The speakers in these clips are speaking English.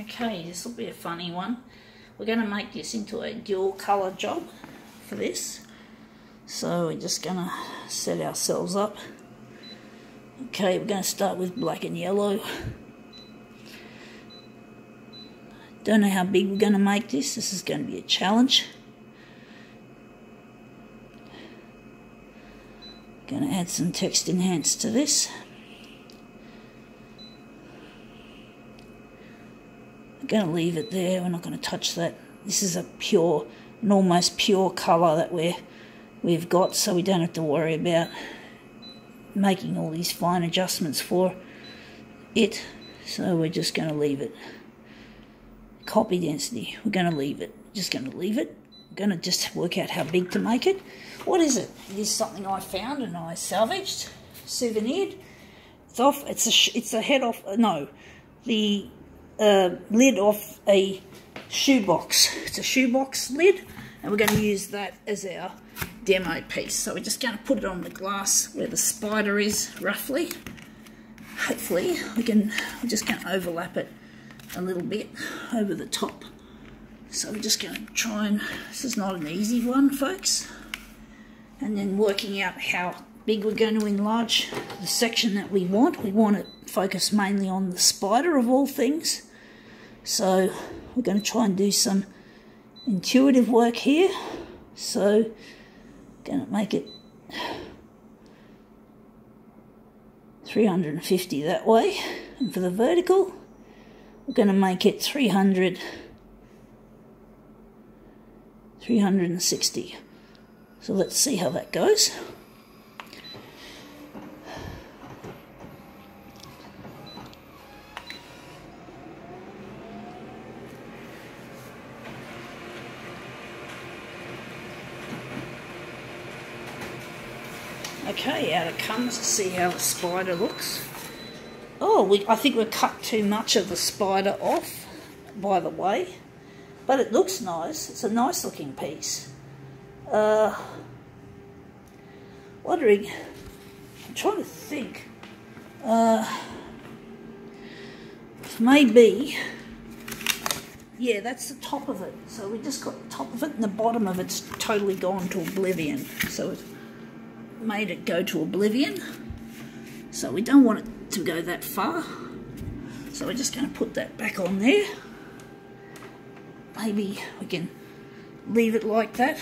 Okay, this will be a funny one. We're going to make this into a dual colour job for this. So we're just going to set ourselves up. Okay, we're going to start with black and yellow. Don't know how big we're going to make this. This is going to be a challenge. Going to add some text enhance to this. Going to leave it there. We're not going to touch that. This is a pure, an almost pure colour that we're, we've got, so we don't have to worry about making all these fine adjustments for it. So we're just going to leave it. Copy density. We're going to leave it. Just going to leave it. Going to just work out how big to make it. What is it? It is something I found and I salvaged, souvenired. It's off. It's a. It's a head off. No, the uh, lid off a shoebox. It's a shoebox lid, and we're going to use that as our demo piece. So we're just going to put it on the glass where the spider is, roughly. Hopefully, we can. We're just going to overlap it a little bit over the top. So we're just going to try and. This is not an easy one, folks and then working out how big we're going to enlarge the section that we want. We want to focus mainly on the spider of all things. So we're going to try and do some intuitive work here. So going to make it 350 that way. And for the vertical, we're going to make it 300 360. So let's see how that goes. Okay, out it comes see how the spider looks. Oh, we, I think we cut too much of the spider off, by the way. But it looks nice. It's a nice looking piece. Uh, wondering, I'm trying to think. Uh, maybe, yeah, that's the top of it. So we just got the top of it and the bottom of it's totally gone to oblivion. So it made it go to oblivion. So we don't want it to go that far. So we're just going to put that back on there. Maybe we can leave it like that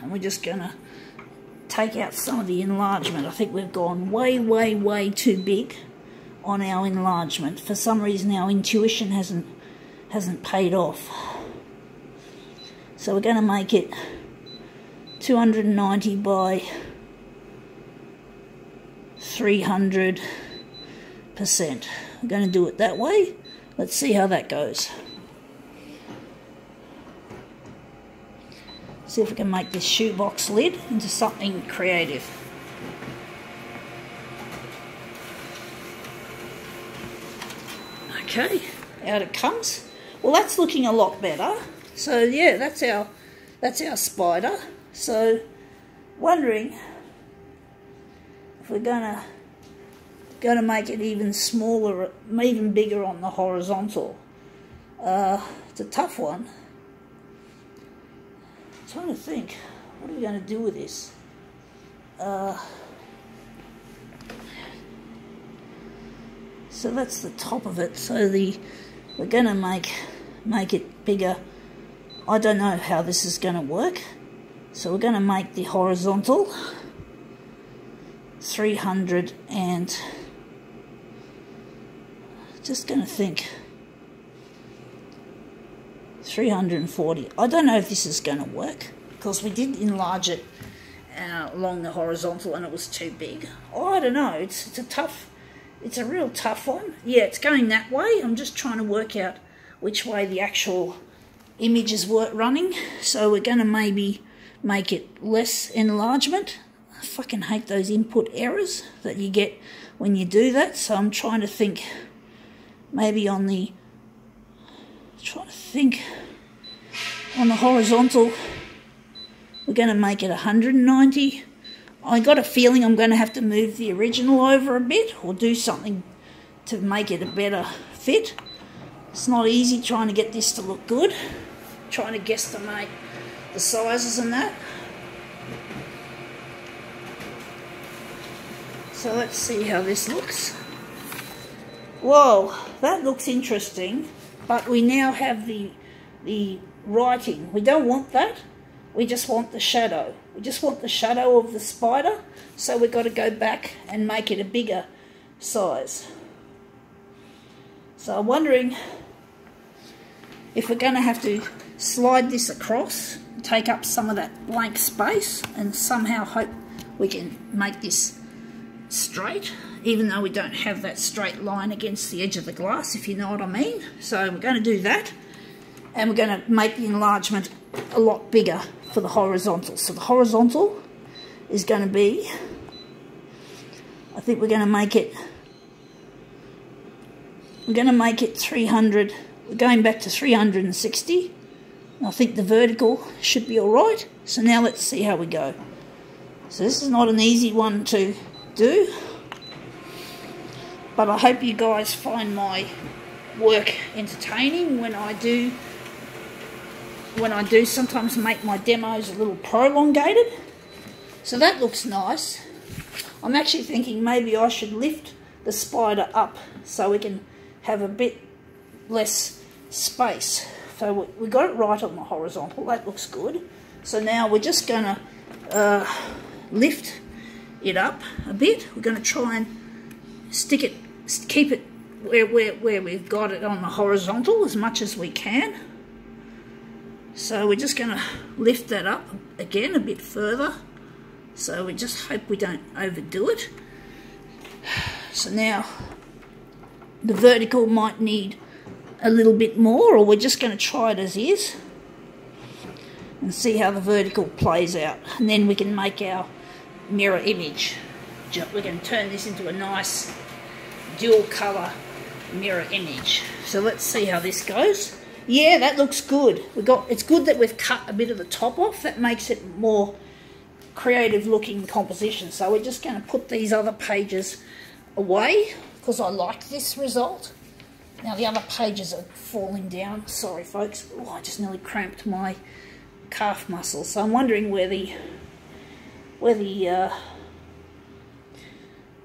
and we're just going to take out some of the enlargement. I think we've gone way, way, way too big on our enlargement. For some reason our intuition hasn't hasn't paid off. So we're going to make it 290 by 300 percent. I'm going to do it that way. Let's see how that goes. See if we can make this shoebox lid into something creative. Okay, out it comes. Well, that's looking a lot better. So yeah, that's our that's our spider. So wondering if we're gonna gonna make it even smaller, even bigger on the horizontal. Uh, it's a tough one trying to think, what are we to do with this? Uh, so that's the top of it. So the we're to make make it bigger. I don't know how this is to work. So we're to make the horizontal 300 and just going to think 340. I don't know if this is going to work because we did enlarge it uh, along the horizontal and it was too big. Oh, I don't know. It's, it's a tough, it's a real tough one. Yeah, it's going that way. I'm just trying to work out which way the actual image is running. So we're going to maybe make it less enlargement. I fucking hate those input errors that you get when you do that. So I'm trying to think maybe on the trying to think on the horizontal we're going to make it 190 I got a feeling I'm going to have to move the original over a bit or do something to make it a better fit It's not easy trying to get this to look good. Trying to guesstimate the sizes and that. So let's see how this looks. Whoa, that looks interesting. But we now have the, the writing. We don't want that. We just want the shadow. We just want the shadow of the spider. So we've got to go back and make it a bigger size. So I'm wondering if we're going to have to slide this across, take up some of that blank space and somehow hope we can make this straight, even though we don't have that straight line against the edge of the glass, if you know what I mean. So we're going to do that and we're going to make the enlargement a lot bigger for the horizontal. So the horizontal is going to be, I think we're going to make it, we're going to make it 300, we're going back to 360. I think the vertical should be alright. So now let's see how we go. So this is not an easy one to do. But I hope you guys find my work entertaining when I do when I do sometimes make my demos a little prolongated. So that looks nice. I'm actually thinking maybe I should lift the spider up so we can have a bit less space. So we got it right on the horizontal, that looks good. So now we're just going to uh, lift it up a bit. We're going to try and stick it, keep it where, where, where we've got it on the horizontal as much as we can. So we're just going to lift that up again a bit further. So we just hope we don't overdo it. So now the vertical might need a little bit more or we're just going to try it as is and see how the vertical plays out and then we can make our mirror image we're going to turn this into a nice dual color mirror image so let's see how this goes yeah, that looks good. We got it's good that we've cut a bit of the top off. That makes it more creative looking composition. So we're just going to put these other pages away because I like this result. Now the other pages are falling down. Sorry folks. Oh, I just nearly cramped my calf muscle. So I'm wondering where the where the uh,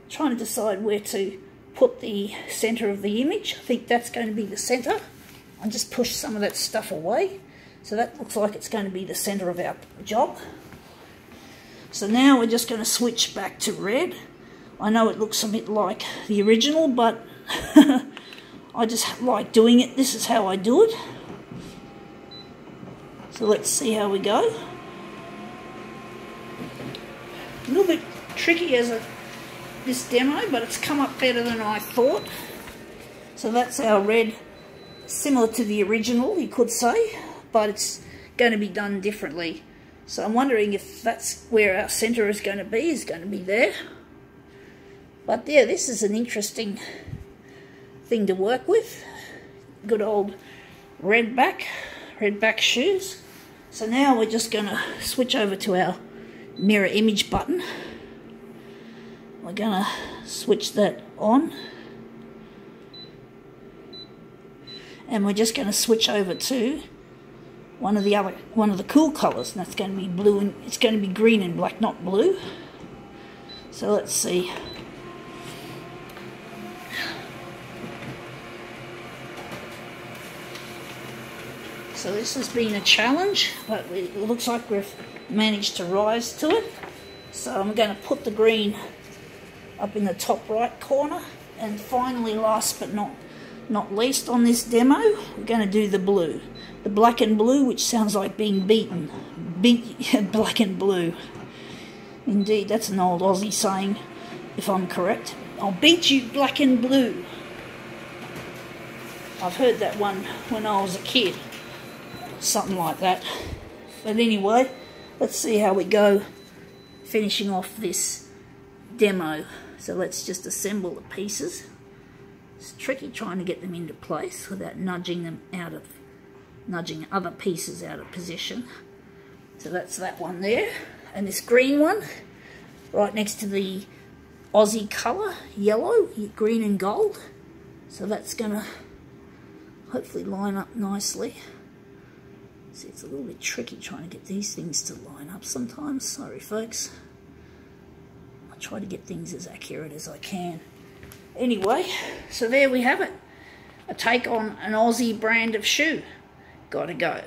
trying to decide where to put the center of the image. I think that's going to be the center. I just push some of that stuff away. So that looks like it's going to be the centre of our job. So now we're just going to switch back to red. I know it looks a bit like the original, but I just like doing it. This is how I do it. So let's see how we go. A little bit tricky as a this demo, but it's come up better than I thought. So that's our red similar to the original, you could say, but it's going to be done differently. So I'm wondering if that's where our centre is going to be, is going to be there. But yeah, this is an interesting thing to work with. Good old Redback, red back shoes. So now we're just going to switch over to our mirror image button. We're going to switch that on. and we're just going to switch over to one of the other one of the cool colors and that's going to be blue and it's going to be green and black not blue so let's see so this has been a challenge but it looks like we've managed to rise to it so I'm going to put the green up in the top right corner and finally last but not not least on this demo, we're going to do the blue. The black and blue, which sounds like being beaten. Beat, black and blue. Indeed, that's an old Aussie saying, if I'm correct. I'll beat you black and blue. I've heard that one when I was a kid. Something like that. But anyway, let's see how we go finishing off this demo. So let's just assemble the pieces. It's tricky trying to get them into place without nudging them out of, nudging other pieces out of position. So that's that one there. And this green one, right next to the Aussie colour, yellow, green and gold. So that's going to hopefully line up nicely. It's a little bit tricky trying to get these things to line up sometimes. Sorry, folks. I try to get things as accurate as I can. Anyway, so there we have it. A take on an Aussie brand of shoe. Gotta go.